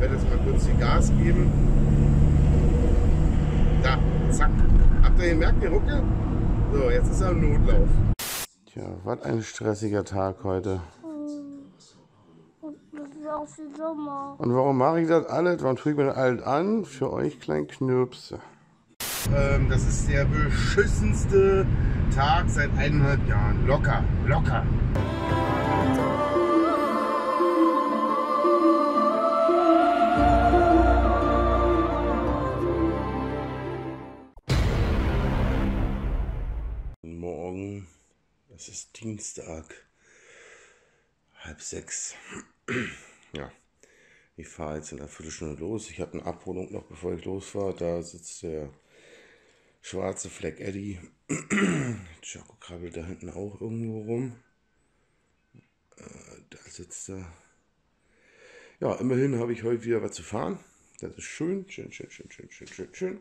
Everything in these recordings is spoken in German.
Ich werde jetzt mal kurz die Gas geben. Da, zack. Habt ihr gemerkt, die Rucke? So, jetzt ist er im Notlauf. Tja, was ein stressiger Tag heute. Und das ist auch viel Sommer. Und warum mache ich das alles? Warum tue ich mir das alles an? Für euch kleinen Knirpse. Ähm, das ist der beschissenste Tag seit eineinhalb Jahren. Locker, locker. Es ist Dienstag, halb sechs. ja, ich fahre jetzt in einer Viertelstunde los. Ich habe eine Abholung noch, bevor ich losfahre. Da sitzt der schwarze Fleck Eddie. Chaco krabbelt da hinten auch irgendwo rum. Äh, da sitzt er. Ja, immerhin habe ich heute wieder was zu fahren. Das ist schön, schön, schön, schön, schön, schön, schön, schön.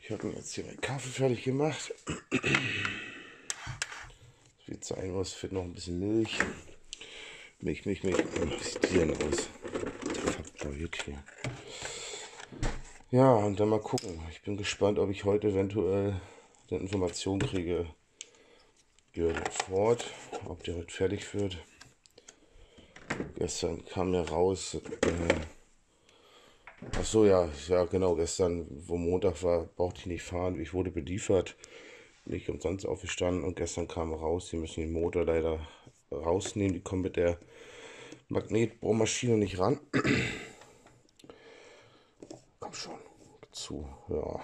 Ich habe mir jetzt hier meinen Kaffee fertig gemacht. Es wird sein aus, fehlt noch ein bisschen Milch. Milch, Milch, Milch. Wie sieht die denn aus? Verbleuert hier. Ja, und dann mal gucken. Ich bin gespannt, ob ich heute eventuell eine Information kriege. Jürgen Ford, ob der heute fertig wird. Gestern kam ja raus. Äh, ach so, ja, ja, genau. Gestern, wo Montag war, brauchte ich nicht fahren. Ich wurde beliefert. Nicht umsonst aufgestanden. Und gestern kam raus, die müssen den Motor leider rausnehmen. Die kommen mit der Magnetbohrmaschine nicht ran. Komm schon, zu, ja.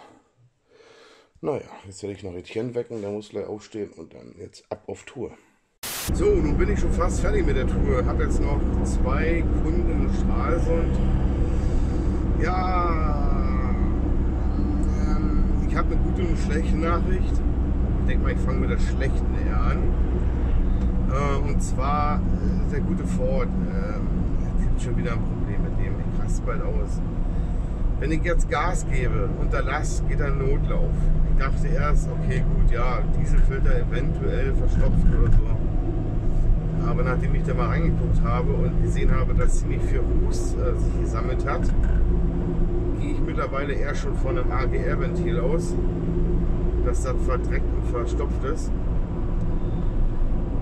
Naja, jetzt werde ich noch Etienne wecken, der muss gleich aufstehen und dann jetzt ab auf Tour. So, nun bin ich schon fast fertig mit der Tour. Habe jetzt noch zwei Kunden in Stralsund. Ja, ähm, ich habe eine gute und eine schlechte Nachricht. Denke mal, ich fange mit der schlechten eher an. Äh, und zwar äh, der gute Ford. Äh, gibt schon wieder ein Problem mit dem. Ich raste bald aus. Wenn ich jetzt Gas gebe lasse, geht ein Notlauf. Ich dachte erst, okay, gut, ja, Dieselfilter eventuell verstopft oder so. Aber nachdem ich da mal reingeguckt habe und gesehen habe, dass ziemlich viel Ruß äh, sich gesammelt hat, gehe ich mittlerweile eher schon von einem AGR-Ventil aus, dass das verdreckt und verstopft ist.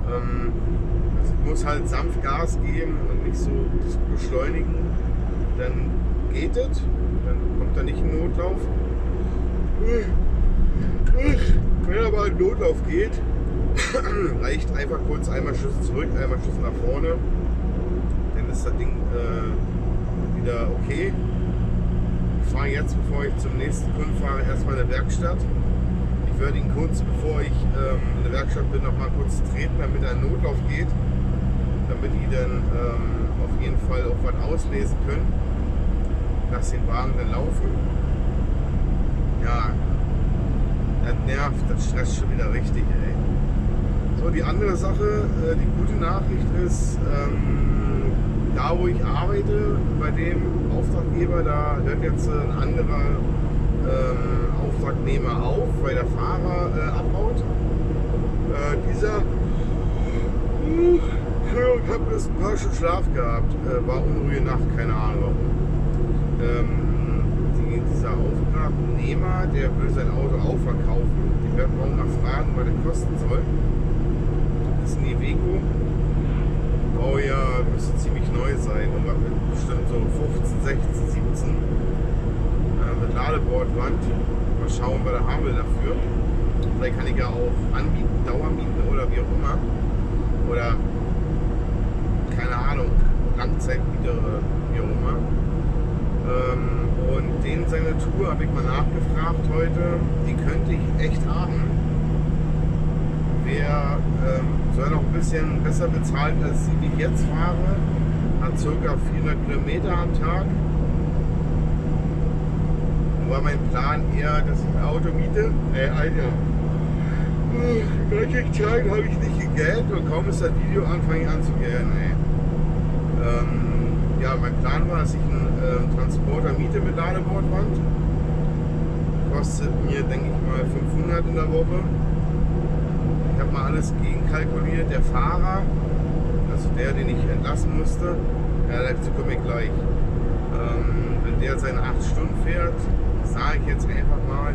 Ähm, also ich muss halt sanft Gas geben und nicht so beschleunigen. Dann geht es, dann kommt da nicht ein Notlauf. Wenn aber ein Notlauf geht, reicht einfach kurz einmal Schüsse zurück, einmal Schüsse nach vorne. Dann ist das Ding äh, wieder okay. Ich fahre jetzt, bevor ich zum nächsten Kunden fahre, erstmal in der Werkstatt. Ich werde ihn kurz, bevor ich ähm, in der Werkstatt bin, noch mal kurz treten, damit ein Notlauf geht. Damit die dann ähm, auf jeden Fall auch was auslesen können. Lass den Wagen dann laufen. Ja, das nervt, das stresst schon wieder richtig, ey. So, die andere Sache, äh, die gute Nachricht ist, ähm, da wo ich arbeite, bei dem Auftraggeber, da hört jetzt ein anderer Auftragnehmer auf, weil der Fahrer äh, abbaut. Äh, dieser, uh, ich habe ein paar Stunden Schlaf gehabt, äh, war unruhige Nacht, keine Ahnung warum. Ähm, die, dieser Auftragnehmer, der will sein Auto auch verkaufen. Die werden morgen mal fragen, was der kosten soll. Das ist ein Iveco. Baujahr müsste ziemlich neu sein, aber bestimmt so 15, 16, 17 äh, mit Ladebordwand. Mal schauen, was der haben will dafür. Vielleicht kann ich ja auch anbieten, Dauermieten oder wie auch immer. Oder keine Ahnung, Langzeitmieter oder wie auch immer. Ähm, und den seine Tour habe ich mal nachgefragt heute. Die könnte ich echt haben. Wer ähm, soll noch ein bisschen besser bezahlt als die, die ich jetzt fahre, hat ca. 400 Kilometer am Tag. War mein Plan eher, dass ich ein Auto miete. Äh, Alter. Manche Zeit habe ich nicht gegähnt und kaum ist das Video an, fange ich an zu gähnen. Ähm, ja, mein Plan war, dass ich einen äh, Transporter miete mit Ladebordwand. Kostet mir, denke ich mal, 500 in der Woche. Ich habe mal alles gegenkalkuliert. Der Fahrer, also der, den ich entlassen musste, ja, dazu komme ich gleich. Ähm, wenn der seine 8 Stunden fährt, sage ich jetzt einfach mal,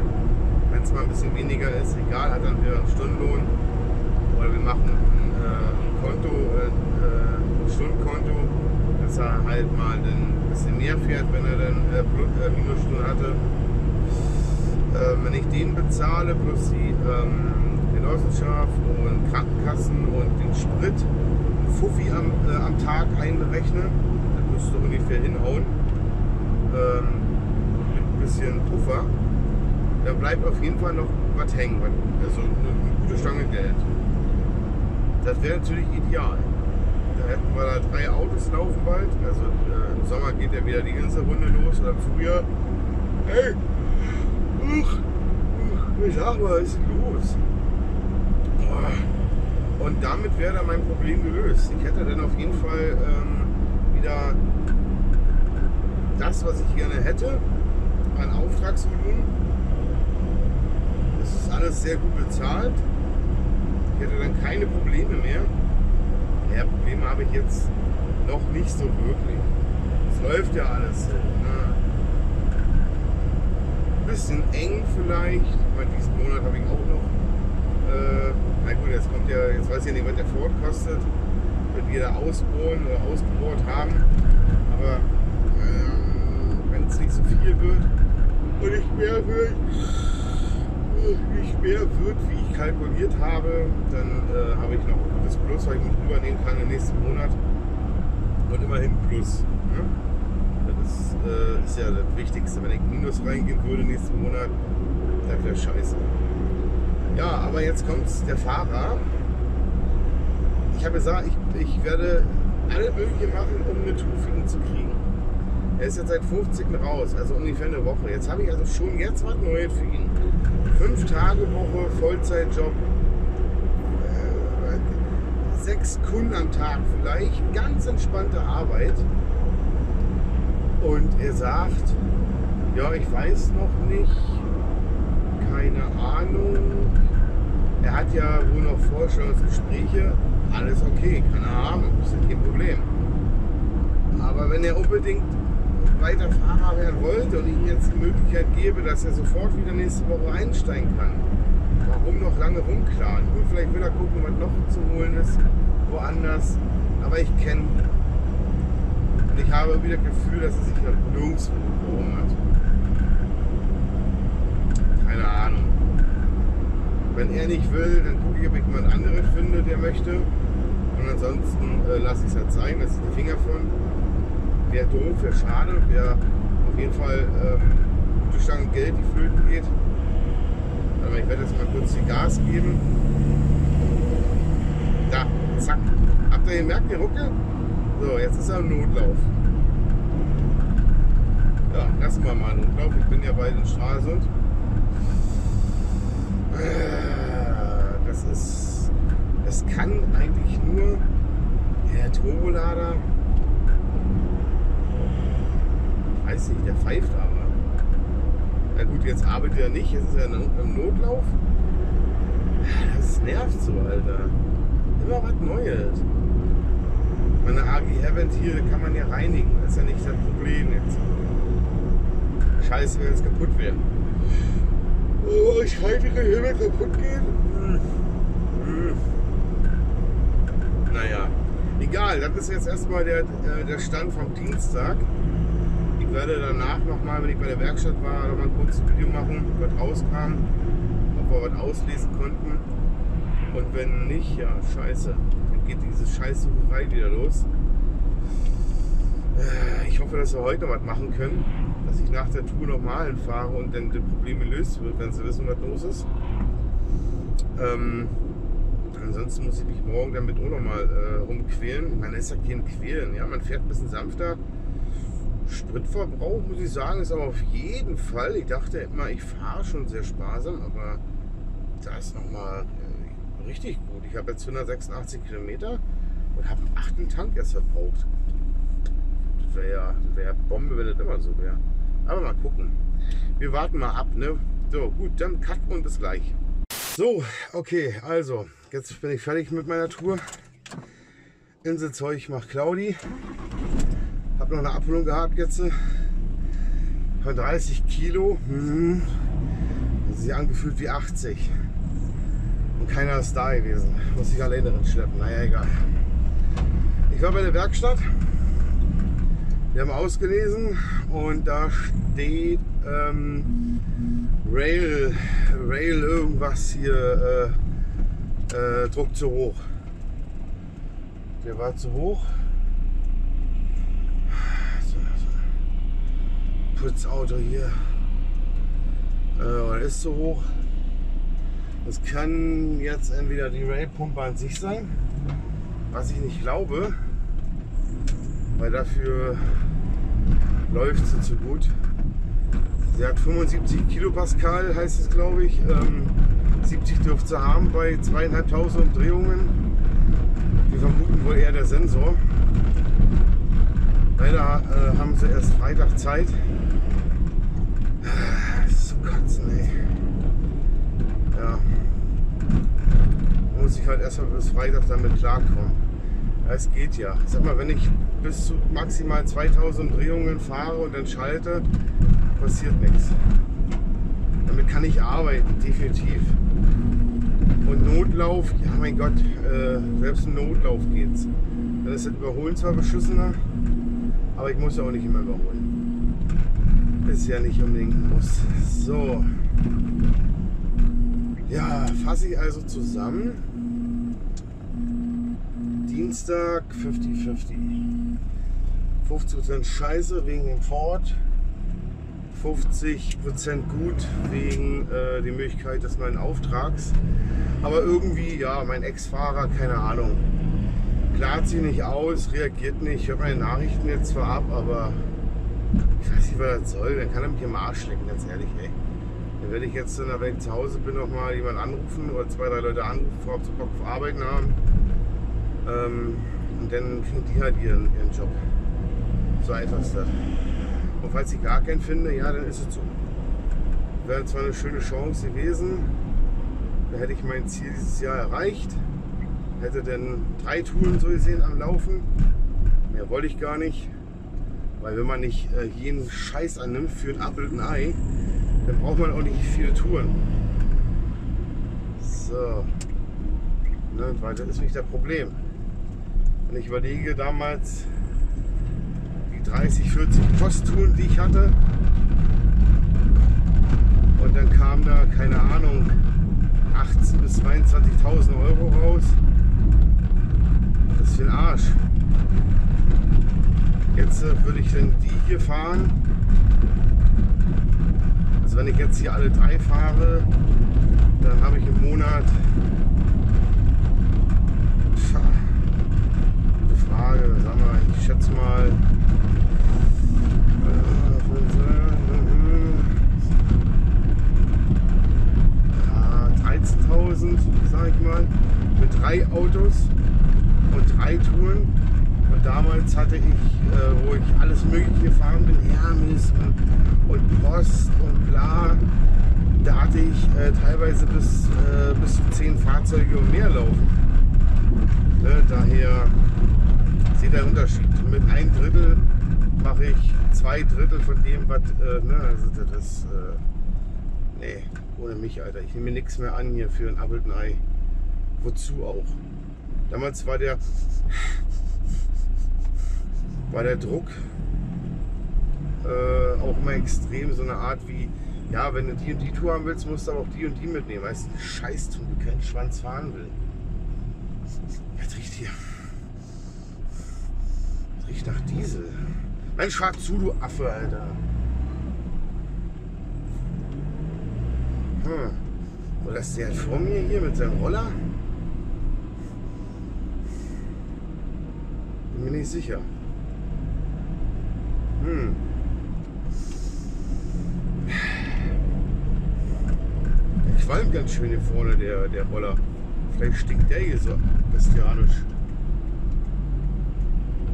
wenn es mal ein bisschen weniger ist, egal, hat dann wieder einen Stundenlohn. Oder wir machen ein, äh, Konto, äh, äh, ein Stundenkonto, dass er halt mal ein bisschen mehr fährt, wenn er dann äh, äh, Minusstunden hatte. Äh, wenn ich den bezahle, plus die ähm, Genossenschaft und Krankenkassen und den Sprit, Fuffi am, äh, am Tag einberechne, das müsste ungefähr hinhauen. Ähm, bisschen Puffer. Da bleibt auf jeden Fall noch was hängen, also eine, gute Stange Geld. Das wäre natürlich ideal. Da hätten wir da drei Autos laufen bald. Also äh, im Sommer geht ja wieder die Inselrunde los oder im Frühjahr. Hey! Uch, uch, ich sag mal, was ist los? Und damit wäre dann mein Problem gelöst. Ich hätte dann auf jeden Fall ähm, wieder das, was ich gerne hätte, an Auftragsvolumen. Das ist alles sehr gut bezahlt. Ich hätte dann keine Probleme mehr. Ja, Probleme habe ich jetzt noch nicht so wirklich. Es läuft ja alles. Ne? Ein bisschen eng vielleicht. Ich meine, diesen Monat habe ich auch noch äh, na gut, jetzt kommt ja, jetzt weiß ich nicht, was der Ford kostet, wenn wir da ausbohren oder ausgebohrt haben. Aber wenn es nicht so viel wird und nicht mehr wird, nicht mehr wird, wie ich kalkuliert habe, dann äh, habe ich noch ein gutes Plus, weil ich mich übernehmen kann im nächsten Monat. Und immerhin Plus. Ne? Das ist, äh, ist ja das Wichtigste. Wenn ich Minus reingehen würde nächsten Monat, das wäre scheiße. Ja, aber jetzt kommt der Fahrer. Ich habe gesagt, ich, ich werde alle Mögliche machen, um eine Tour für ihn zu kriegen. Er ist jetzt seit 50. raus, also ungefähr eine Woche. Jetzt habe ich also schon jetzt was Neues für ihn. Fünf Tage Woche, Vollzeitjob, äh, sechs Kunden am Tag vielleicht, ganz entspannte Arbeit. Und er sagt, ja, ich weiß noch nicht, keine Ahnung. Er hat ja wohl noch Vorstellungsgespräche. Alles okay, keine Ahnung, ist kein Problem. Aber wenn er unbedingt weiter Fahrer werden wollte und ich ihm jetzt die Möglichkeit gebe, dass er sofort wieder nächste Woche einsteigen kann, warum noch lange rumklaren? Gut, vielleicht will er gucken, was noch zu holen ist, woanders. Aber ich kenne und ich habe wieder das Gefühl, dass er sich noch nirgendwo beworben hat. Keine Ahnung. Wenn er nicht will, dann gucke ich, ob ich jemand anderen finde, der möchte. Und ansonsten äh, lasse ich es halt sein, dass ich die Finger von. Wäre doof, wäre schade, wäre auf jeden Fall ähm, gute Stange Geld, die flöten geht. Aber ich werde jetzt mal kurz die Gas geben. Da, zack. Habt ihr gemerkt, der Ruckel? So, jetzt ist er im Notlauf. Ja, lassen wir mal einen Notlauf. Ich bin ja bei den Stralsund. Äh, das ist. Es kann eigentlich nur der Turbolader. Ich weiß nicht, der pfeift aber. Na gut, jetzt arbeitet er nicht, jetzt ist er im Notlauf. Das nervt so, Alter. Immer was Neues. Meine AGR-Ventile kann man ja reinigen. Das ist ja nicht das Problem jetzt. Scheiße, wenn es kaputt wäre. Oh, ich halte Himmel kaputt gehen. Naja, egal. Das ist jetzt erstmal der, der Stand vom Dienstag. Ich werde danach nochmal, wenn ich bei der Werkstatt war, nochmal ein kurzes Video machen, was rauskam, ob wir was auslesen konnten. Und wenn nicht, ja, scheiße. Dann geht diese Scheißsucherei wieder los. Äh, ich hoffe, dass wir heute noch was machen können dass ich nach der Tour nochmal hinfahre und dann die Probleme löst wird, wenn sie wissen, was los ist. Ähm, ansonsten muss ich mich morgen damit auch nochmal äh, rumquälen. Man ist ja kein Quälen, ja, man fährt ein bisschen sanfter. Spritverbrauch, muss ich sagen, ist aber auf jeden Fall. Ich dachte immer, ich fahre schon sehr sparsam, aber da ist nochmal äh, richtig gut. Ich habe jetzt 186 Kilometer und habe einen achten Tank erst verbraucht. Das wäre ja wär Bombe, wenn das immer so wäre. Aber mal gucken. Wir warten mal ab, ne? So, gut, dann cut und bis gleich. So, okay, also, jetzt bin ich fertig mit meiner Tour. Inselzeug macht Claudi. Hab noch eine Abholung gehabt jetzt von 30 Kilo. Mhm. Das ist sich angefühlt wie 80. Und keiner ist da gewesen. Muss ich alleine drin schleppen. Naja, egal. Ich war bei der Werkstatt. Wir haben ausgelesen und da steht ähm, Rail, Rail irgendwas hier, äh, äh, Druck zu hoch. Der war zu hoch. So, so. Putzauto hier. Äh, ist zu hoch. Das kann jetzt entweder die Railpumpe an sich sein, was ich nicht glaube, weil dafür läuft sie zu gut. Sie hat 75 Kilopascal, heißt es glaube ich. Ähm, 70 dürfte sie haben bei zweieinhalbtausend Umdrehungen. Wir vermuten wohl eher der Sensor. Leider äh, haben sie erst Freitag Zeit. Kotzen, ey. Ja. Muss ich halt erstmal bis Freitag damit klarkommen. Es geht ja. Sag mal, wenn ich bis zu maximal 2000 Drehungen fahre und dann schalte, passiert nichts. Damit kann ich arbeiten, definitiv. Und Notlauf, ja mein Gott, äh, selbst im Notlauf geht's. Dann ist das Überholen zwar beschissener, aber ich muss ja auch nicht immer überholen. Ist ja nicht unbedingt ein Muss. So. Ja, fasse ich also zusammen. Dienstag 50-50. 50% Scheiße wegen dem Ford. 50% gut wegen äh, der Möglichkeit des neuen Auftrags. Aber irgendwie, ja, mein Ex-Fahrer, keine Ahnung, klart sich nicht aus, reagiert nicht. Ich höre meine Nachrichten jetzt zwar ab, aber ich weiß nicht, was das soll. Dann kann er mich im Arsch lecken, ganz ehrlich, ey. Dann werde ich jetzt, wenn ich zu Hause bin, noch mal jemanden anrufen oder zwei, drei Leute anrufen, ob sie Bock auf Arbeiten haben. Ähm, und dann kriegen die halt ihren, ihren Job. So einfach ist das. Und falls ich gar keinen finde, ja, dann ist es so. Wäre zwar eine schöne Chance gewesen, da hätte ich mein Ziel dieses Jahr erreicht. Hätte dann drei Touren so gesehen am Laufen. Mehr wollte ich gar nicht. Weil wenn man nicht äh, jeden Scheiß annimmt für ein Apfel und ein Ei, dann braucht man auch nicht viele Touren. So. Ne, weil das ist nicht das Problem. Wenn ich überlege, damals die 30, 40 Posttouren, die ich hatte, und dann kam da, keine Ahnung, 18.000 bis 22.000 Euro raus. Das ist für den Arsch. Jetzt äh, würde ich hier fahren. Also wenn ich jetzt hier alle drei fahre, dann habe ich im Monat Tja, gute Frage, sag mal, ich schätze mal äh, ja, 13.000, sag ich mal, mit drei Autos und drei Touren. Und damals hatte ich, äh, wo ich alles Mögliche gefahren bin, Hermes und, und Post und bla, da hatte ich äh, teilweise bis, äh, bis zu zehn Fahrzeuge und mehr laufen. Ne, daher seht ihr den Unterschied. Mit ein Drittel mache ich zwei Drittel von dem, was, äh, ne, also das, äh, nee, ohne mich, Alter. Ich nehme mir nichts mehr an hier für ein Appelt Ei. Wozu auch? Damals war der, war der Druck äh, auch immer extrem, so eine Art wie, ja, wenn du die und die Tour haben willst, musst du aber auch die und die mitnehmen. Weißt du, Scheiß tun, du keinen Schwanz fahren will. Das riecht hier. Das riecht nach Diesel. Mensch, fahr zu, du Affe, Alter. Hm. Oder ist der vor mir hier mit seinem Roller? Bin mir nicht sicher. Hm. Der qualmt ganz schön hier vorne, der, der Roller. Vielleicht stinkt der hier so bestialisch.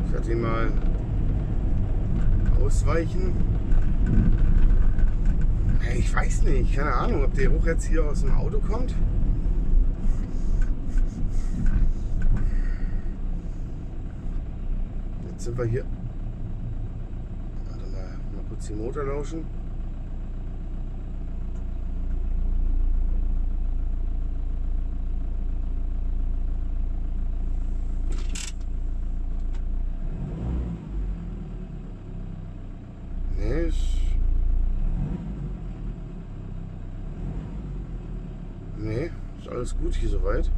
Ich werde ihn mal ausweichen. Ich weiß nicht, keine Ahnung, ob der Geruch jetzt hier aus dem Auto kommt. Jetzt sind wir hier. Die Motor lauschen. Nee, ist- Nee, ist alles gut hier soweit.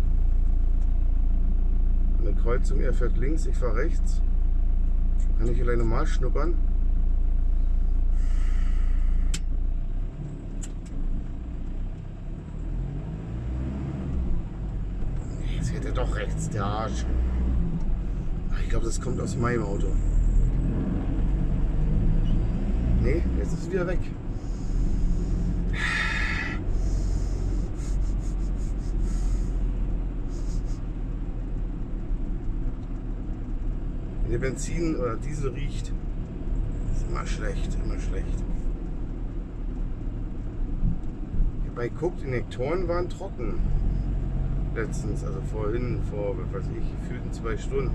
Eine Kreuzung, er fährt links, ich fahre rechts. Kann ich alleine mal schnuppern? Nee, Jetzt fährt er der Arsch. Ich glaube, das kommt aus meinem Auto. Nee, jetzt ist es wieder weg. Wenn ihr Benzin oder Diesel riecht, ist immer schlecht, immer schlecht. Mal geguckt, die Nektoren waren trocken. Letztens, also vorhin, vor, weiß ich, gefühlten zwei Stunden.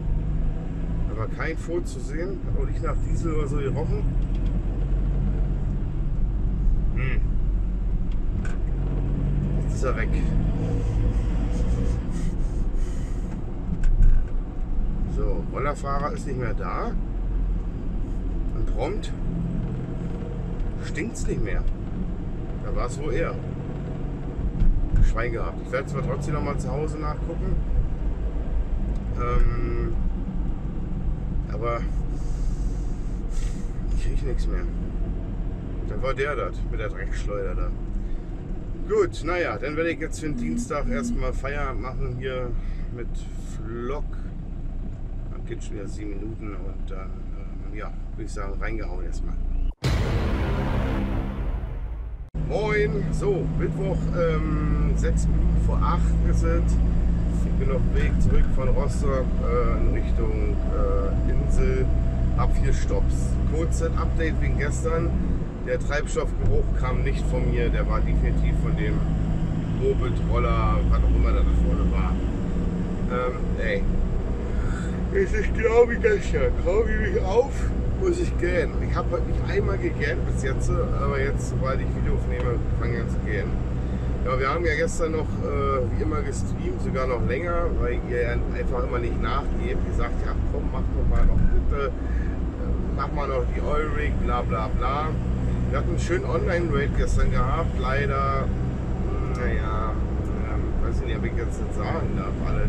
Da war kein Furz zu sehen, hat auch nicht nach Diesel oder so gerochen. Hm. Jetzt ist er weg. So, Rollerfahrer ist nicht mehr da. Und prompt stinkt's nicht mehr. Da war es wohl er. Schwein gehabt. Ich werde zwar trotzdem noch mal zu Hause nachgucken. Ähm, aber ich rieche nichts mehr. Dann war der das mit der Dreckschleuder da. Gut, naja, dann werde ich jetzt für den Dienstag erstmal Feierabend machen hier mit Vlog. Dann geht schon wieder sieben Minuten und dann, ähm, ja, würde ich sagen, reingehauen erstmal. Moin, so, Mittwoch, ähm, sechs Minuten vor acht ist es. Ich bin auf dem Weg zurück von Rostock äh, in Richtung äh, Insel. Hab vier Stops. Kurzes Update wegen gestern. Der Treibstoffgeruch kam nicht von mir, der war definitiv von dem Moped, Roller, was auch immer da vorne war. Ähm, ey. Es ist genau wie gestern. Kaum ich mich auf, muss ich gähnen. Ich habe heute nicht einmal gegähnt bis jetzt, aber jetzt, sobald ich Video aufnehme, fange ich an zu gähnen. Ja, wir haben ja gestern noch, äh, wie immer, gestreamt, sogar noch länger, weil ihr einfach immer nicht nachgebt. Ihr sagt, ja komm, mach doch mal noch bitte, mach mal noch die Eurig, bla bla bla. Wir hatten einen schönen Online-Rate gestern gehabt, leider, mh, naja, ähm, weiß ich nicht, ob ich jetzt nicht sagen darf, alle.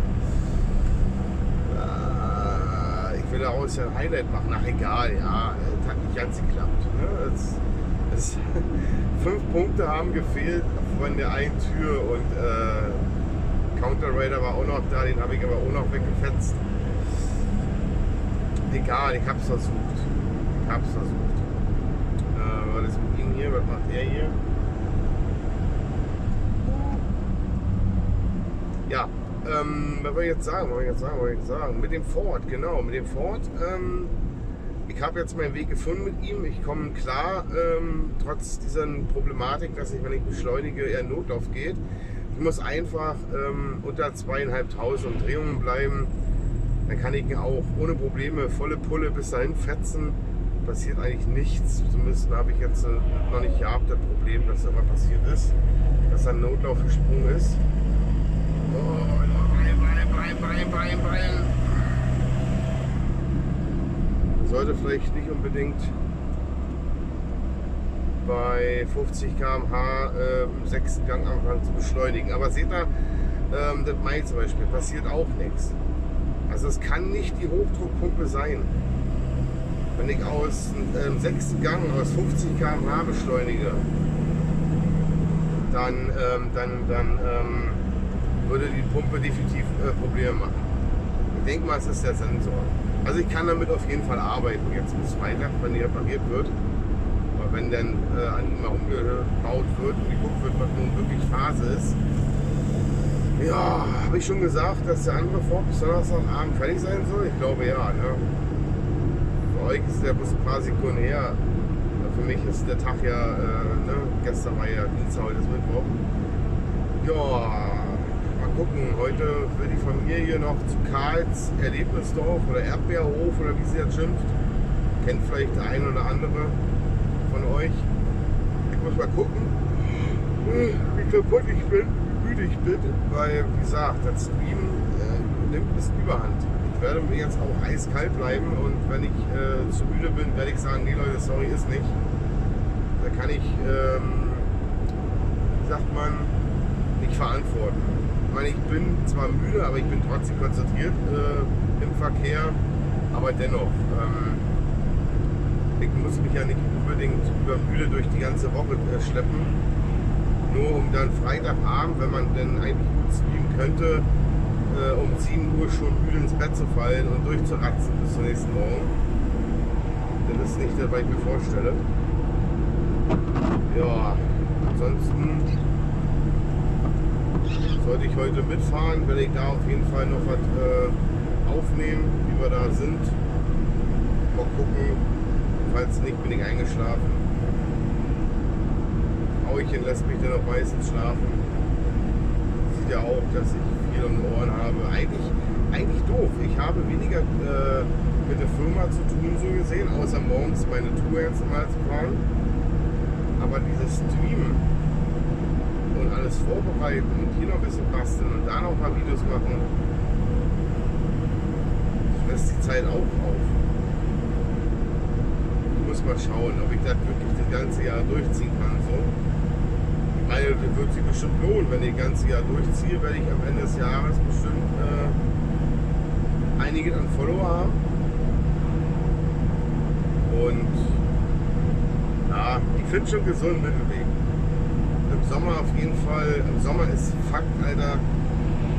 Will daraus ja ein Highlight machen, ach egal, ja, es hat nicht ganz geklappt. Ne? Es, es, fünf Punkte haben gefehlt von der einen Tür und äh, Counter Raider war auch noch da, den habe ich aber auch noch weggefetzt. Egal, ich hab's versucht. Ich hab's versucht. Äh, was ist mit ihm hier? Was macht er hier? Ja, ähm, was soll ich jetzt sagen? Was soll ich jetzt sagen? Was soll ich jetzt sagen? Mit dem Ford, genau, mit dem Ford. Ähm, ich habe jetzt meinen Weg gefunden mit ihm. Ich komme klar, ähm, trotz dieser Problematik, dass ich, wenn ich beschleunige, eher Notlauf geht. Ich muss einfach ähm, unter zweieinhalbtausend Umdrehungen bleiben. Dann kann ich ihn auch ohne Probleme volle Pulle bis dahin fetzen. Passiert eigentlich nichts. Zumindest habe ich jetzt äh, noch nicht gehabt, das Problem, dass da was passiert ist. Dass er in Notlauf gesprungen ist. Oh, Bein, Bein, Bein, Bein. Sollte vielleicht nicht unbedingt bei 50 km/h äh, im sechsten Gang anfangen zu beschleunigen. Aber seht ihr, ähm, das Mai zum Beispiel, passiert auch nichts. Also es kann nicht die Hochdruckpumpe sein. Wenn ich aus dem sechsten Gang aus 50 km/h beschleunige, dann, ähm, dann, dann ähm, würde die Pumpe definitiv äh, Probleme machen. Ich denke mal, es ist der Sensor. Also ich kann damit auf jeden Fall arbeiten. Jetzt bis Freitag, wenn die repariert wird. Aber wenn dann äh, an ihm wird und geguckt wird, was nun wirklich Phase ist. Ja, habe ich schon gesagt, dass der andere Ford bis Donnerstagabend fertig sein soll? Ich glaube ja. Ne? Für euch ist der bloß ein paar Sekunden her. Für mich ist der Tag ja, äh, ne? gestern war ja Dienstag, heute ist Mittwoch. Ja, gucken. Heute will die Familie noch zu Karls Erlebnisdorf oder Erdbeerhof oder wie sie jetzt schimpft. Kennt vielleicht der ein oder andere von euch. Ich muss mal gucken, wie kaputt ich bin, wie müde ich bin, weil, wie gesagt, das Stream äh, nimmt es überhand. Ich werde mir jetzt auch eiskalt bleiben und wenn ich äh, zu müde bin, werde ich sagen, nee Leute, sorry, ist nicht. Da kann ich, ähm, sagt man, nicht verantworten. Ich meine, ich bin zwar müde, aber ich bin trotzdem konzentriert äh, im Verkehr, aber dennoch. Ähm, ich muss mich ja nicht unbedingt übermüde durch die ganze Woche äh, schleppen. Nur um dann Freitagabend, wenn man denn eigentlich gut streamen könnte, äh, um 7 Uhr schon müde ins Bett zu fallen und durchzuratzen bis zum nächsten Morgen. Das ist nicht das, was ich mir vorstelle. Ja, ansonsten sollte ich heute mitfahren, werde ich da auf jeden Fall noch was äh, aufnehmen, wie wir da sind. Mal gucken, Falls nicht, bin ich eingeschlafen. Auchen lässt mich dann auch meistens schlafen. Sieht ja auch, dass ich viel um die Ohren habe. Eigentlich, eigentlich doof. Ich habe weniger äh, mit der Firma zu tun, so gesehen, außer morgens meine Tour jetzt mal zu fahren. Aber dieses Streamen und alles vorbereiten und hier noch ein bisschen basteln und da noch ein paar Videos machen, lässt die Zeit auch auf muss mal schauen, ob ich das wirklich das ganze Jahr durchziehen kann. So. Weil das wird sich bestimmt lohnen, wenn ich das ganze Jahr durchziehe, werde ich am Ende des Jahres bestimmt äh, einige an Follower haben. Und ja, ich finde schon gesunden Mittelweg. Sommer auf jeden Fall, im Sommer ist Fakt, Alter,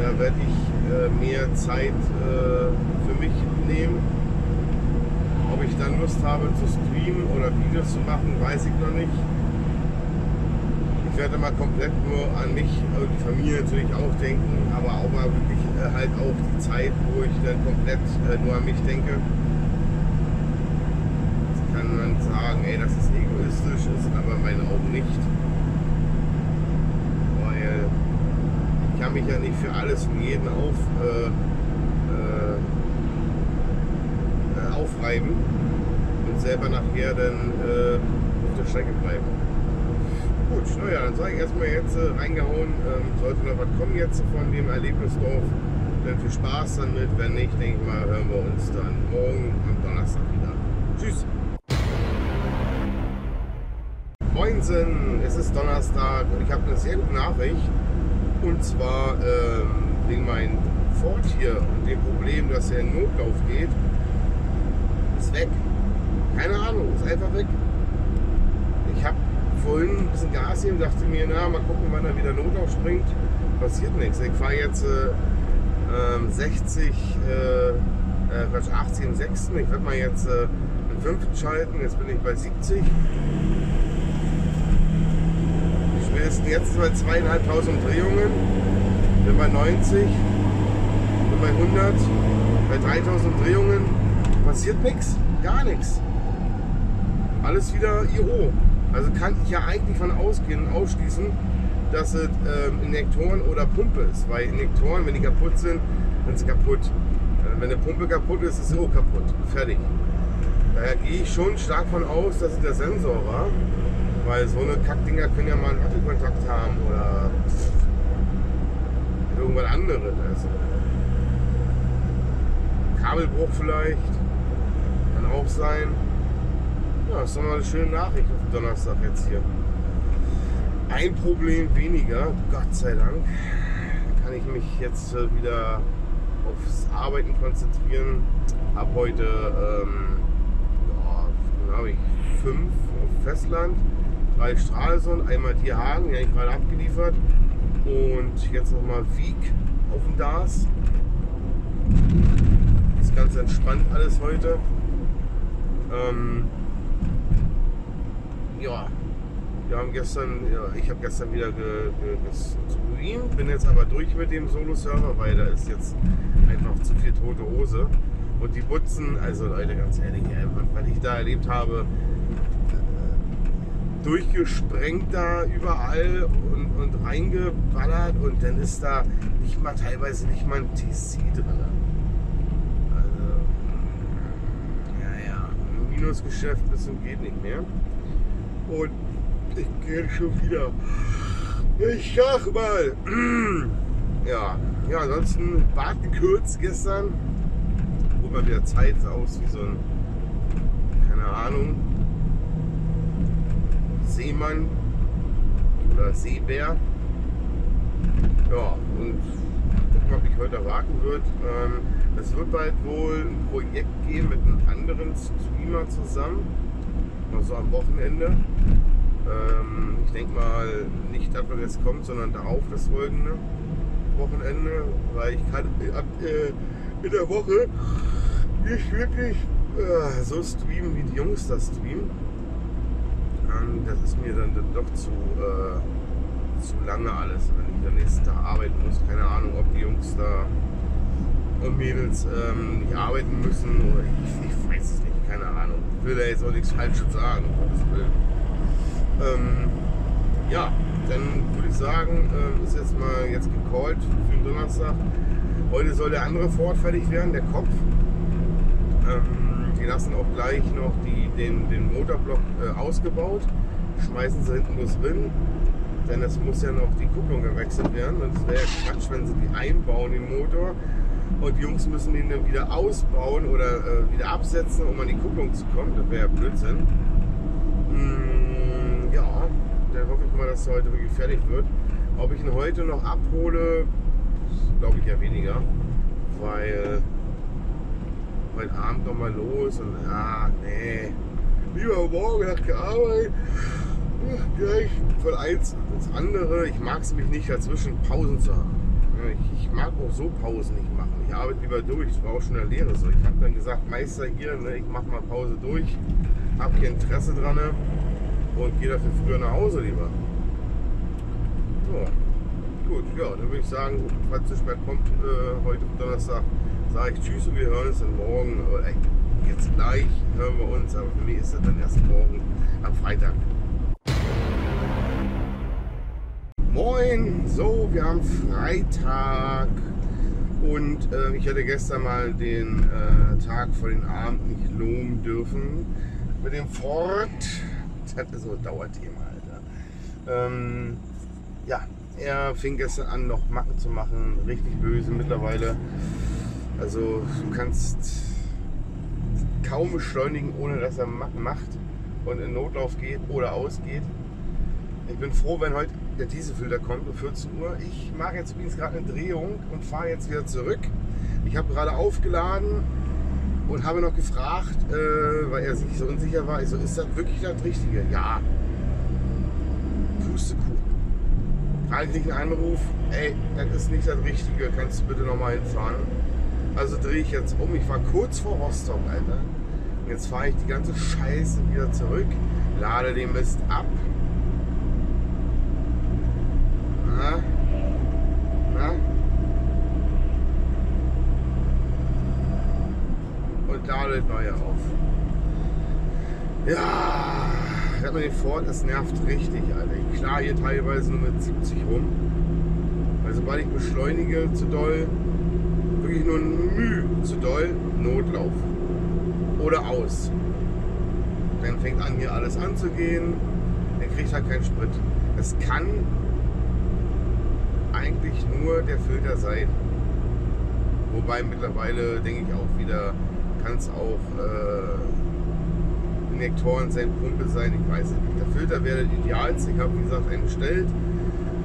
da werde ich äh, mehr Zeit äh, für mich nehmen ob ich dann Lust habe zu streamen oder Videos zu machen, weiß ich noch nicht. Ich werde mal komplett nur an mich und die Familie natürlich auch denken, aber auch mal wirklich äh, halt auch die Zeit, wo ich dann komplett äh, nur an mich denke. Das kann man sagen, ey, das ist egoistisch, ist aber in meinen Augen nicht. Weil ich kann mich ja nicht für alles und jeden auf. Äh, aufreiben und selber nachher dann äh, auf der Strecke bleiben. Gut, naja, dann sage ich erstmal jetzt äh, reingehauen. Ähm, sollte noch was kommen jetzt von dem Erlebnisdorf, dann viel Spaß dann mit. Wenn nicht, denke ich mal, hören wir uns dann morgen am Donnerstag wieder. Tschüss! Moinsen, es ist Donnerstag und ich habe eine sehr gute Nachricht. Und zwar ähm, wegen meinem Ford hier und dem Problem, dass er in Notlauf geht ist weg. Keine Ahnung, ist einfach weg. Ich habe vorhin ein bisschen Gas hier und dachte mir, na, mal gucken, wann er wieder Not aufspringt. Passiert nichts. Ich fahre jetzt äh, 60, ähm, äh, äh, 80 im 6. Ich werde mal jetzt äh, den 5. schalten. Jetzt bin ich bei 70. Spätestens jetzt bei zweieinhalbtausend Drehungen. Bin bei 90. Bin bei 100. Bei 3000 Drehungen passiert nichts, gar nichts. Alles wieder IO. Also kann ich ja eigentlich von ausgehen und ausschließen, dass es ähm, Injektoren oder Pumpe ist. Weil Injektoren, wenn die kaputt sind, sind sie kaputt. Äh, wenn eine Pumpe kaputt ist, ist sie auch kaputt. Fertig. Daher gehe ich schon stark von aus, dass es der Sensor war. Weil so eine Kackdinger können ja mal einen Wackelkontakt haben oder irgendwas anderes. Also. Kabelbruch vielleicht auch sein. Ja, das ist doch mal eine schöne Nachricht auf Donnerstag jetzt hier. Ein Problem weniger, Gott sei Dank. Da kann ich mich jetzt äh, wieder aufs Arbeiten konzentrieren. Habe heute ähm, ja, habe ich fünf auf Festland, drei Stralsund, einmal Tierhagen, die habe ich gerade abgeliefert. Und jetzt nochmal Wieg auf dem DAS. Ist ganz entspannt alles heute. Ähm, ja, wir haben gestern, ja, ich habe gestern wieder gestreamt, bin jetzt aber durch mit dem Solo-Server, weil da ist jetzt einfach zu viel tote Hose. Und die Butzen, also Leute, ganz ehrlich, was ich da erlebt habe, durchgesprengt da überall und, und reingeballert und dann ist da nicht mal teilweise nicht mal ein TC drin. Also, ja, ja, Minusgeschäft bis zum geht nicht mehr. Und ich gehe schon wieder. Ich sag mal. Ja, ja, ansonsten Bart gekürzt gestern. Wo man wieder Zeit aus wie so ein, keine Ahnung, Seemann oder Seebär. Ja, und gucken, ob ich heute erwarten wird. Ähm, es wird bald wohl ein Projekt geben mit einem anderen Streamer zusammen. Noch so am Wochenende. Ähm, ich denke mal nicht das, was kommt, sondern darauf das folgende Wochenende, weil ich kann äh, in der Woche nicht wirklich äh, so streamen, wie die Jungs das streamen. Ähm, das ist mir dann doch zu, äh, zu lange alles, wenn ich am nächsten Tag arbeiten muss. Keine Ahnung, ob die Jungs da und Mädels ähm, nicht arbeiten müssen oder ich, ich, weiß es nicht, keine Ahnung. Ich will da jetzt auch nichts Falsches sagen. Ähm, ja, dann würde ich sagen, äh, ist jetzt mal jetzt gecallt für den Donnerstag. Heute soll der andere Ford fertig werden, der Kopf. Ähm, die lassen auch gleich noch die, den, den Motorblock äh, ausgebaut, schmeißen sie hinten bloß drin, denn es muss ja noch die Kupplung gewechselt werden. Und es wäre ja Quatsch, wenn sie die einbauen, den Motor. Und die Jungs müssen den dann wieder ausbauen oder äh, wieder absetzen, um an die Kupplung zu kommen. Das wäre ja Blödsinn. Mm, ja, dann hoffe ich mal, dass er heute wirklich fertig wird. Ob ich ihn heute noch abhole, glaube ich ja weniger, weil heute Abend noch mal los und ja, nee, lieber morgen nach gearbeitet, gleich von eins ins andere. Ich mag es mich nicht dazwischen Pausen zu haben. Ich, mag auch so Pausen nicht machen. Ich arbeite lieber durch. Das war auch schon in der Lehre so. Ich habe dann gesagt, Meister hier, ne, ich mache mal Pause durch, habe kein Interesse dran ne, und gehe dafür früher nach Hause lieber. So, gut, ja, dann würde ich sagen, falls es mehr kommt, äh, heute Donnerstag, sage ich Tschüss und wir hören uns dann morgen. Äh, jetzt gleich hören wir uns, aber für mich ist das dann erst morgen am Freitag. Moin, so, wir haben Freitag und äh, ich hatte gestern mal den äh, Tag vor den Abend nicht loben dürfen mit dem Ford. Das ist so ein Dauerthema, Alter. Ähm, ja, er fing gestern an, noch Macken zu machen, richtig böse mittlerweile. Also du kannst kaum beschleunigen, ohne dass er macht und in Notlauf geht oder ausgeht. Ich bin froh, wenn heute der Dieselfilter kommt um 14 Uhr. Ich mache jetzt übrigens gerade eine Drehung und fahre jetzt wieder zurück. Ich habe gerade aufgeladen und habe noch gefragt, äh, weil er sich so unsicher war. Ich so, ist das wirklich das Richtige? Ja. Pustekuchen. Gerade kriege ich einen Anruf, ey, das ist nicht das Richtige, kannst du bitte nochmal hinfahren? Also drehe ich jetzt um. Ich war kurz vor Rostock, Alter. Und jetzt fahre ich die ganze Scheiße wieder zurück, lade den Mist ab Na? Na? Und ladet neue auf. Ja, ich habe mir den Ford, das nervt richtig, Alter. Ich klar hier teilweise nur mit 70 rum. Weil sobald ich beschleunige zu doll, wirklich nur ein Müh zu doll, Notlauf. Oder aus. Dann fängt an hier alles anzugehen, er kriegt halt keinen Sprit. Es kann eigentlich nur der Filter sein. Wobei mittlerweile denke ich auch wieder, kann es auch äh, Injektoren sein, Pumpe sein, ich weiß nicht. Der Filter wäre der idealste, ich habe wie gesagt einen bestellt.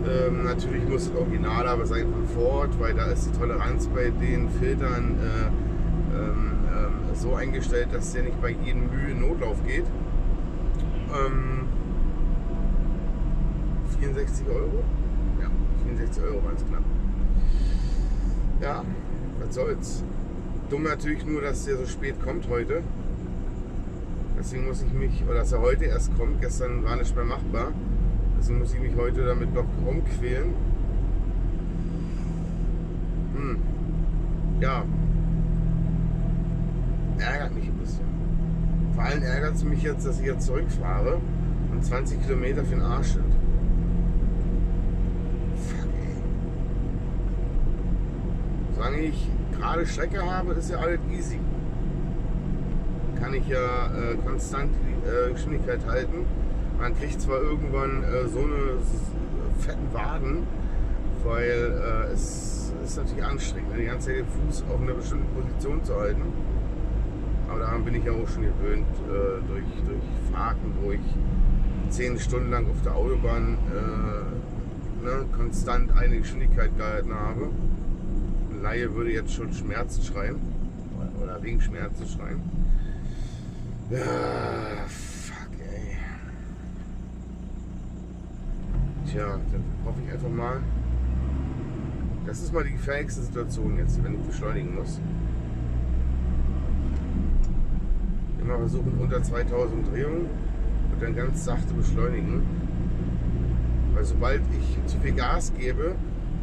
Ähm, natürlich muss das Original aber sein von Ford, weil da ist die Toleranz bei den Filtern äh, ähm, ähm, so eingestellt, dass der nicht bei jedem Mühe Notlauf geht. 64 ähm, Euro. 64 Euro waren es knapp. Ja, was soll's. Dumm natürlich nur, dass der so spät kommt heute. Deswegen muss ich mich, oder dass er heute erst kommt, gestern war nicht mehr machbar. Deswegen muss ich mich heute damit noch rumquälen. Hm. Ja. Ärgert mich ein bisschen. Vor allem ärgert es mich jetzt, dass ich jetzt zurückfahre und 20 Kilometer für den Arsch sind. Fuck, ey. Solange ich gerade Strecke habe, ist ja alles easy. Kann ich ja äh, konstant die äh, Geschwindigkeit halten. Man kriegt zwar irgendwann äh, so eine fetten Waden, weil äh, es ist natürlich anstrengend, ne, die ganze Zeit den Fuß auf einer bestimmten Position zu halten. Aber daran bin ich ja auch schon gewöhnt, äh, durch, durch Fahrten, wo ich zehn Stunden lang auf der Autobahn äh, ne, konstant eine Geschwindigkeit gehalten habe. Ein Laie würde jetzt schon Schmerzen schreien. Oder- Oder wegen Schmerzen schreien. Ja, fuck, ey. Tja, dann hoffe ich einfach mal. Das ist mal die gefährlichste Situation jetzt, wenn ich beschleunigen muss. Immer versuchen unter 2000 Umdrehungen und dann ganz sachte beschleunigen. Weil sobald ich zu viel Gas gebe,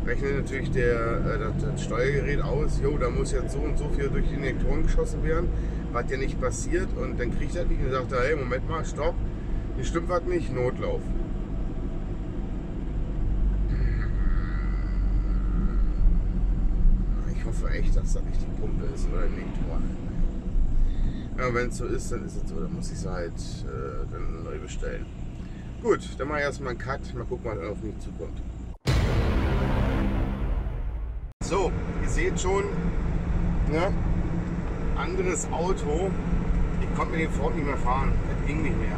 rechnet natürlich der, äh, das, Steuergerät aus, jo, da muss jetzt so und so viel durch die Injektoren geschossen werden, was ja nicht passiert. Und dann kriegt er nicht und sagt, hey, Moment mal, stopp, hier stimmt was nicht, Notlauf. Echt, dass da richtig Pumpe ist oder Injektoren. Ja, wenn es so ist, dann ist es so, dann muss ich sie halt äh, dann neu bestellen. Gut, dann mache ich erstmal einen Cut, mal gucken, was dann auf mich zukommt. So, ihr seht schon, ne? anderes Auto. Ich konnte mit dem Ford nicht mehr fahren, das ging nicht mehr.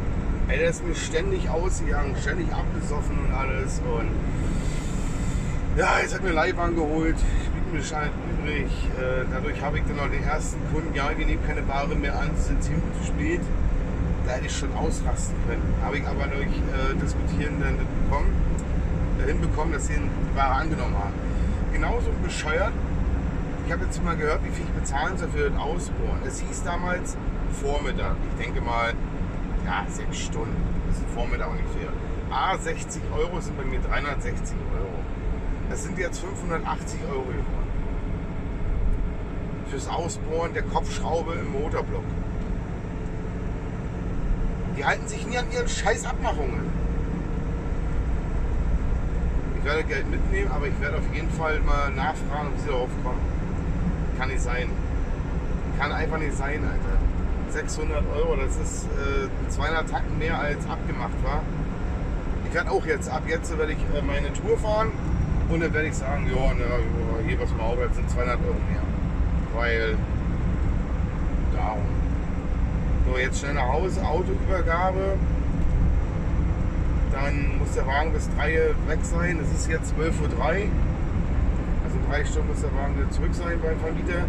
Ey, der ist mir ständig ausgegangen, ständig abgesoffen und alles. Und ja, jetzt hat mir Leihwagen geholt, ich blieb mir Bescheid übrig. Äh, dadurch habe ich dann noch den ersten Kunden, ja, wir nehmen keine Ware mehr an, es sind 10 Minuten zu spät. Da hätte ich schon ausrasten können. Habe ich aber durch äh, Diskutieren dann bekommen, äh, hinbekommen, dass sie die Ware angenommen haben. Genauso bescheuert, ich habe jetzt mal gehört, wie viel ich bezahlen soll für das Ausbohren. Es hieß damals Vormittag. Ich denke mal, ja, sechs Stunden. Das ist Vormittag ungefähr. A, 60 Euro sind bei mir 360 Euro. Das sind jetzt 580 Euro geworden. Fürs Ausbohren der Kopfschraube im Motorblock. Die halten sich nie an ihren scheiß Abmachungen. Ich werde Geld mitnehmen, aber ich werde auf jeden Fall mal nachfragen, ob sie darauf kommen. Kann nicht sein. Kann einfach nicht sein, Alter. 600 Euro, das ist äh, 200 Tacken mehr als abgemacht war. Ich werde auch jetzt, ab jetzt werde ich äh, meine Tour fahren und dann werde ich sagen, ja, na, hier was mal auf, jetzt sind 200 Euro mehr. Weil, darum. So, jetzt schnell nach Hause, Autoübergabe. Dann muss der Wagen bis 3 Uhr weg sein. Es ist jetzt 12.03 Uhr. Also in drei Stunden muss der Wagen wieder zurück sein beim Vermieter.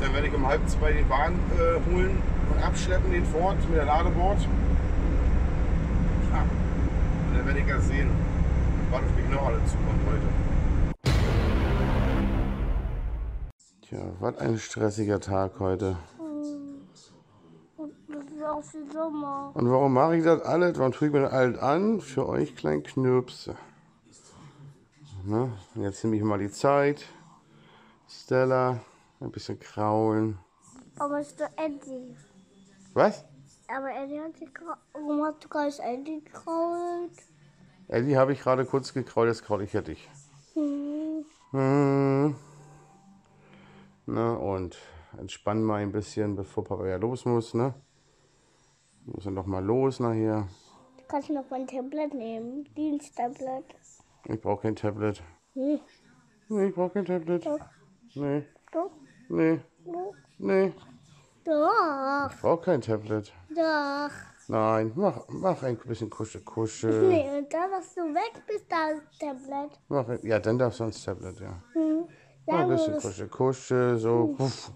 Dann werde ich um halb zwei den Wagen äh, holen und abschleppen, den Ford mit der Ladebord. Ja. Und dann werde ich ja sehen, was auf mich noch alles zukommt heute. Tja, was ein stressiger Tag heute. Und das ist auch viel Sommer. Und warum mache ich das alles? Warum tue ich mir das alles an? Für euch kleinen Knirpse. Ne? Jetzt nehme ich mal die Zeit. Stella, ein bisschen kraulen. Aber ist der Eddie. Was? Aber Eddie hat sich Warum hast du gerade Eddie gekrault? Ellie habe ich gerade kurz gekrault, jetzt kraul ich ja dich. Hm. Hm. Na, und entspannen mal ein bisschen, bevor Papa ja los muss, ne? Muss er noch mal los nachher. Kannst du noch mein Tablet nehmen? Diensttablet. Ich brauche kein Tablet. Hm. Nee, ich brauche kein Tablet. Doch, Nee, doch, nee, doch. nee. Doch, Ich brauche kein Tablet. doch. Nein, mach, mach ein bisschen Kuschel, Kuschel. Nee, und dann, dass du weg bist, da ist Tablet. Mach, ein- ja, dann darfst du ins Tablet, ja. Hm. Ja, ein bisschen Kuschel, Kuschel, so. Puff.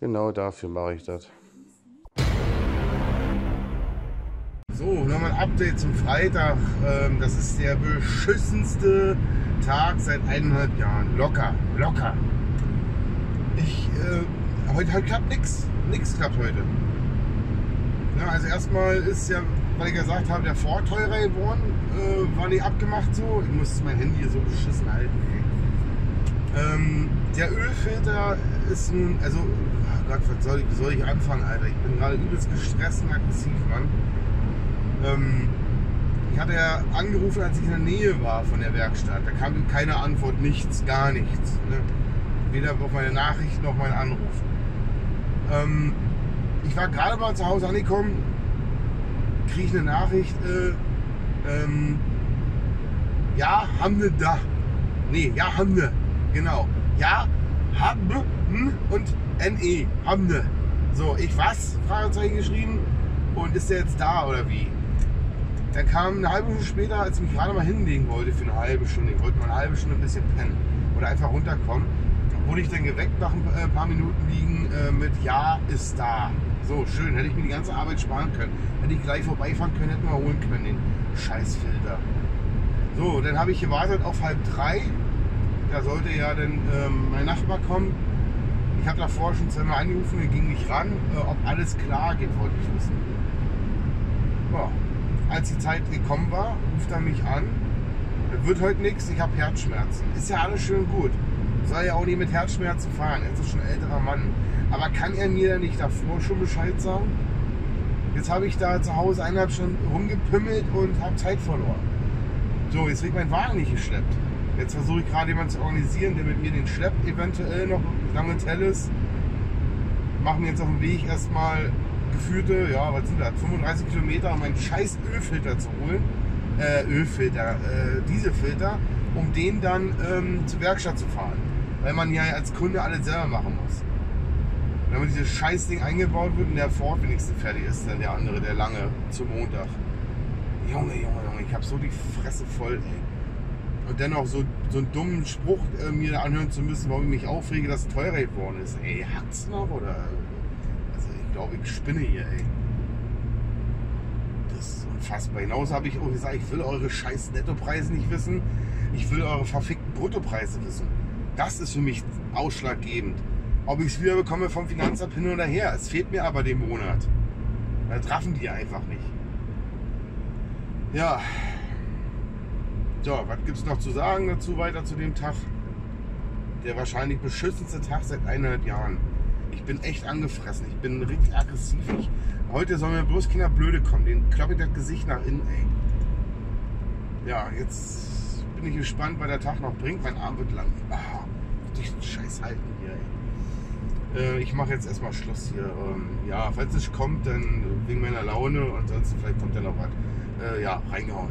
Genau dafür mache ich das. So, nochmal ein Update zum Freitag. Ähm, Das ist der beschissenste Tag seit eineinhalb Jahren. Locker, locker. Ich, äh, heute, heute klappt nichts. Nichts klappt heute. Ja, also erstmal ist ja, weil ich gesagt habe, der Ford teurer geworden. Äh, war nicht abgemacht so. Ich muss mein Handy hier so beschissen halten. Ey. Ähm, der Ölfilter ist nun, also, oh Gott, was soll, wie soll ich anfangen, Alter? Ich bin gerade übelst gestresst und aggressiv, Mann. Ähm, ich hatte ja angerufen, als ich in der Nähe war von der Werkstatt. Da kam keine Antwort, nichts, gar nichts. Ne? Weder auf meine Nachricht noch mein Anruf. Ähm, ich war gerade mal zu Hause angekommen, kriege ich eine Nachricht, äh, ähm, ja, haben wir da. Nee, ja, haben wir. Genau. Ja, haben hm, und NE, haben wir. So, ich was? Fragezeichen geschrieben. Und ist der jetzt da oder wie? Dann kam eine halbe Stunde später, als ich mich gerade mal hinlegen wollte für eine halbe Stunde, ich wollte mal eine halbe Stunde ein bisschen pennen oder einfach runterkommen, wurde ich dann geweckt nach ein äh, paar Minuten liegen äh, mit Ja, ist da. So, schön, hätte ich mir die ganze Arbeit sparen können. Hätte ich gleich vorbeifahren können, hätten wir holen können, den Scheißfilter. So, dann habe ich gewartet auf halb drei. Da sollte ja dann ähm, mein Nachbar kommen. Ich habe davor schon zweimal angerufen, er ging nicht ran. Äh, ob alles klar geht, wollte ich wissen. Ja, als die Zeit gekommen war, ruft er mich an. Das wird heute nichts, ich habe Herzschmerzen. Ist ja alles schön gut. Soll ja auch nicht mit Herzschmerzen fahren. Er ist schon ein älterer Mann. Aber kann er mir dann nicht davor schon Bescheid sagen? Jetzt habe ich da zu Hause eineinhalb Stunden rumgepimmelt und habe Zeit verloren. So, jetzt wird mein Wagen nicht geschleppt. Jetzt versuche ich gerade jemanden zu organisieren, der mit mir den schleppt, eventuell noch lange Telles. Machen jetzt auf dem Weg erstmal geführte, ja, was sind das, 35 Kilometer, um einen scheiß Ölfilter zu holen. Äh, Ölfilter, äh, Dieselfilter, um den dann ähm, zur Werkstatt zu fahren. Weil man ja als Kunde alles selber machen muss. Wenn man dieses Scheißding eingebaut wird und der Ford wenigstens fertig ist, dann der andere, der lange, zum Montag. Junge, Junge, Junge, ich habe so die Fresse voll, ey. Und dennoch so, so einen dummen Spruch äh, mir anhören zu müssen, warum ich mich aufrege, dass es teurer geworden ist. Ey, hat's noch oder glaube, ich spinne hier, ey. Das ist unfassbar. Hinaus habe ich auch gesagt, ich will eure scheiß Nettopreise nicht wissen. Ich will eure verfickten Bruttopreise wissen. Das ist für mich ausschlaggebend. Ob ich es wieder bekomme vom Finanzamt hin oder her. Es fehlt mir aber den Monat. Da trafen die einfach nicht. Ja. So, was gibt es noch zu sagen dazu weiter zu dem Tag? Der wahrscheinlich beschissenste Tag seit eineinhalb Jahren. Ich bin echt angefressen. Ich bin richtig aggressiv. Ich, heute soll mir bloß Kinder blöde kommen. Den kloppe ich das Gesicht nach innen, ey. Ja, jetzt bin ich gespannt, was der Tag noch bringt. Mein Arm wird lang. Ah, den Scheiß halten hier, ey. Äh, ich mache jetzt erstmal Schluss hier. Ähm, ja, falls es kommt, dann wegen meiner Laune. Ansonsten vielleicht kommt ja noch was. Äh, ja, reingehauen.